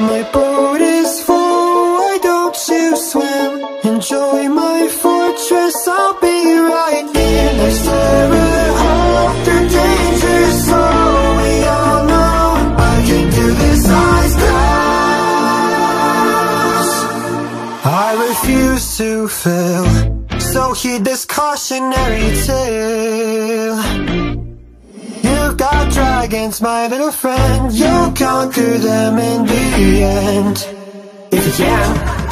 My boat is full, why don't you swim? Enjoy my fortress, I'll be right here Next terror after danger zone We all know. I can do this eyes closed I refuse to fail. So heed this cautionary tale. My little friend. You'll conquer them in the end. If you can